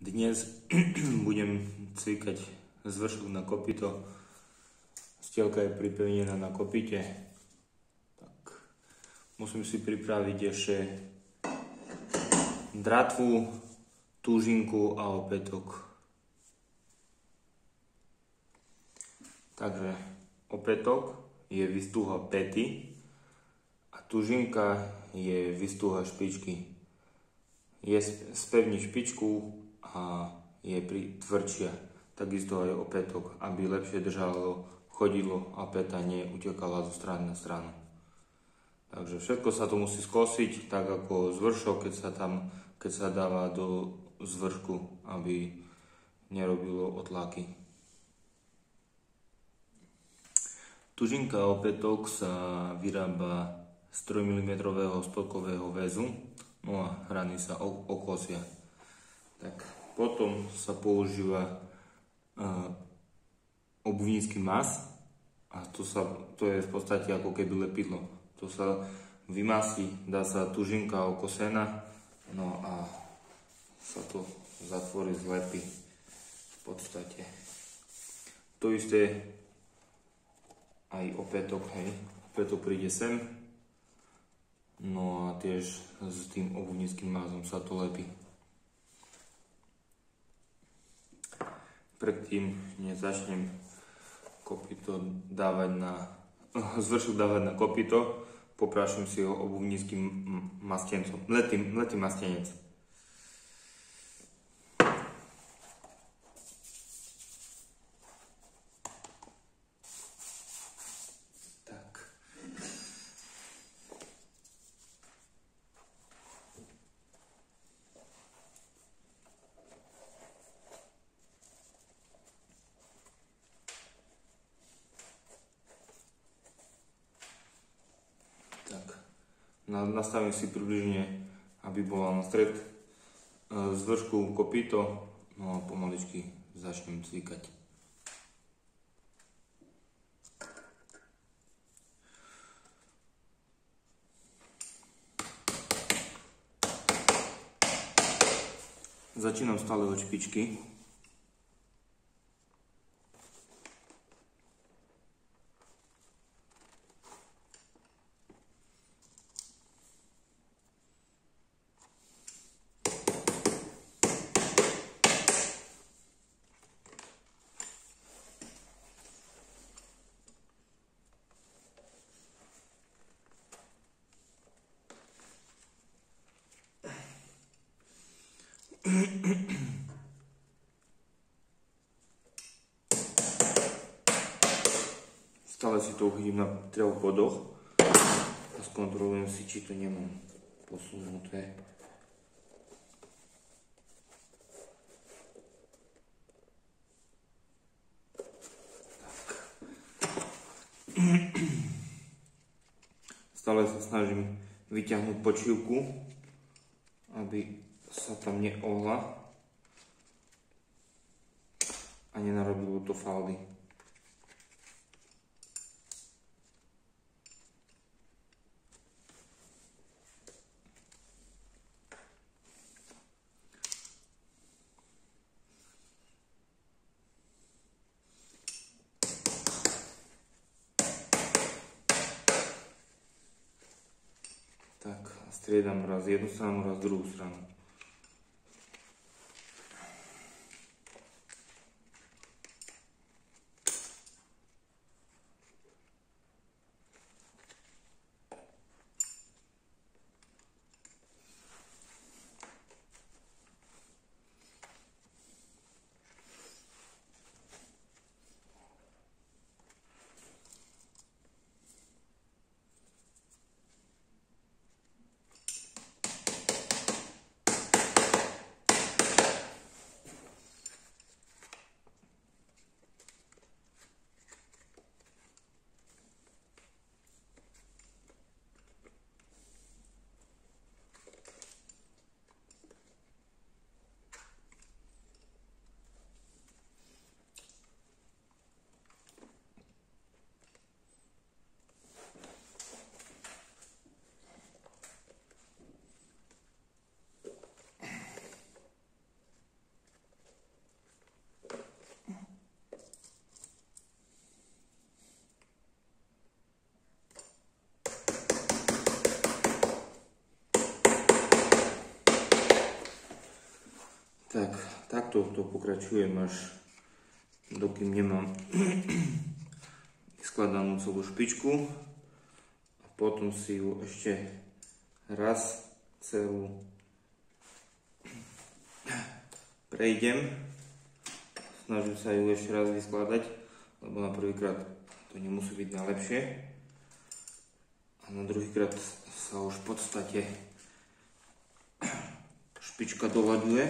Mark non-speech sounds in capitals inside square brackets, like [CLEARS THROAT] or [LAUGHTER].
Dnes [CLEARS THROAT] budem cvikať zvršok na kopito. Stielka je pripevnená na kopite. Tak. Musím si pripraviť ešte dratvu, túžinku a opätok. Takže opätok je vystúha pety a tužinka je vystúha špičky. Je spevniť špičku a je tvrdšia. Takisto aj opätok, aby lepšie držalo, chodilo a peta utekala zo strany na stranu. Takže všetko sa to musí skosiť, tak ako zvršok, keď sa tam, keď sa dáva do zvršku, aby nerobilo otlaky. Tužinka opätok sa vyrába z 3 mm stokového väzu, no a hrany sa okosia. Tak potom sa používa obuvnícky mas a to, sa, to je v podstate ako keby lepidlo. To sa vymasí, dá sa tužinka oko sena, no a sa to zatvorí, zlepí v podstate. To isté aj opätok, hej. Opätok príde sem, no a tiež s tým obuvníckým mázom sa to lepí. Predtým, než začnem kopito dávať na, [LAUGHS] zvršok dávať na kopito, poprášim si ho obuvníckým mastencom, letý, letý mastenec. Nastavím si približne, aby bola na stred e, z vršku kopito, no a pomaličky začnem cvikať. Začínam stále od špičky. Stále si to uchodím na troch bodoch a skontrolujem si, či to nemám posunuté. Stále sa snažím vyťahnuť počívku, aby sa tam neohla a nenarobilo to faldy. Tak, striedam raz jednu stranu, raz druhú stranu. Tak, takto to pokračujem až dokým nemám skladanú celú špičku. A potom si ju ešte raz celú prejdem. Snažím sa ju ešte raz vyskladať lebo na prvýkrát to nemusí byť najlepšie. A na druhýkrát sa už v podstate špička doľaďuje